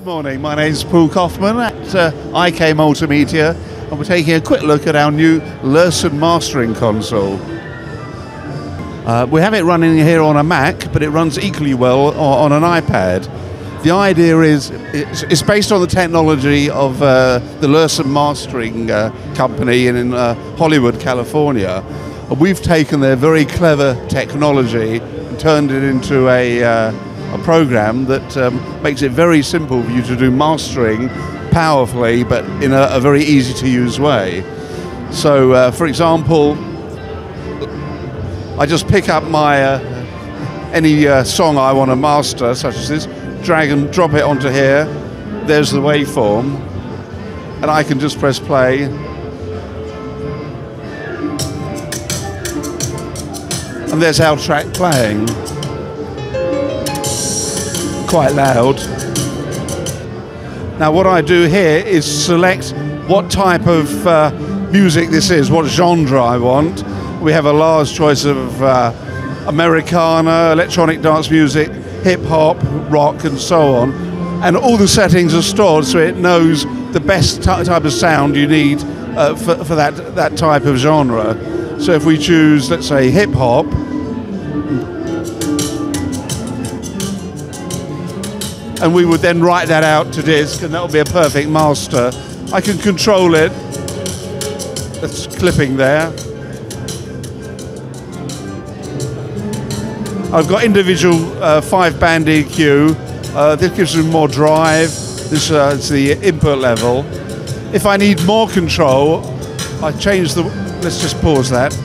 Good morning, my name is Paul Kaufman at uh, IK Multimedia and we're taking a quick look at our new Lurssen mastering console. Uh, we have it running here on a Mac, but it runs equally well on, an iPad. The idea is it's, it's based on the technology of uh, the Lurssen Mastering uh, Company in, in uh, Hollywood, California. And we've taken their very clever technology and turned it into a uh, a program that um, makes it very simple for you to do mastering powerfully, but in a, a very easy to use way. So, uh, for example, I just pick up my uh, any uh, song I want to master, such as this, drag and drop it onto here. There's the waveform, and I can just press play. And there's our track playing quite loud. Now what I do here is select what type of uh, music this is, what genre I want. We have a large choice of uh, Americana, electronic dance music, hip hop, rock and so on. And all the settings are stored so it knows the best type of sound you need uh, for, for that, that type of genre. So if we choose, let's say, hip hop, and we would then write that out to disk and that would be a perfect master. I can control it. That's clipping there. I've got individual uh, five band EQ. Uh, this gives me more drive. This uh, is the input level. If I need more control, I change the. Let's just pause that.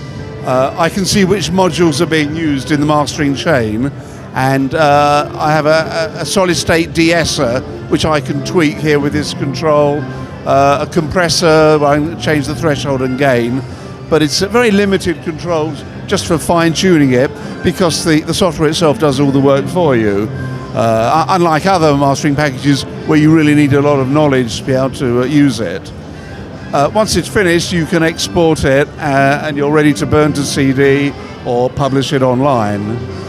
Uh, I can see which modules are being used in the mastering chain and uh, I have a, a, solid state de-esser which I can tweak here with this control, uh, a compressor, I can change the threshold and gain, but it's very limited controls just for fine tuning it because the, the software itself does all the work for you. Uh, unlike other mastering packages where you really need a lot of knowledge to be able to uh, use it. Uh, once it's finished, you can export it uh, and you're ready to burn to CD or publish it online.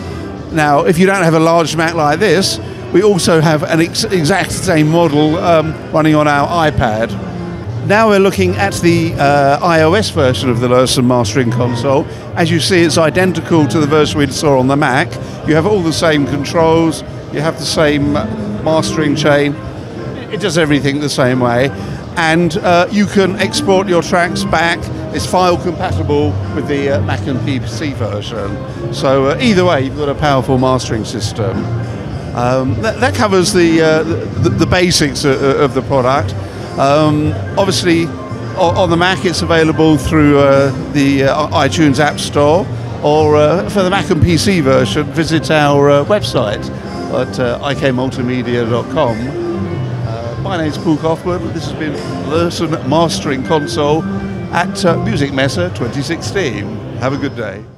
Now, if you don't have a large Mac like this, we also have an ex exact same model um, running on our iPad. Now we're looking at the uh, iOS version of the Lurssen Mastering Console. As you see, it's identical to the version we saw on the Mac. You have all the same controls, you have the same mastering chain, it does everything the same way. And uh, you can export your tracks back it's file compatible with the uh, Mac and PC version. So uh, either way, you've got a powerful mastering system. Um, that, that, covers the, uh, the, the, basics of, of the product. Um, obviously, on the Mac, it's available through uh, the uh, iTunes App Store, or uh, for the Mac and PC version, visit our website at ikmultimedia.com. My name's Paul Kaufman. This has been Lurssen Mastering Console at uh, Musikmesse 2016. Have a good day.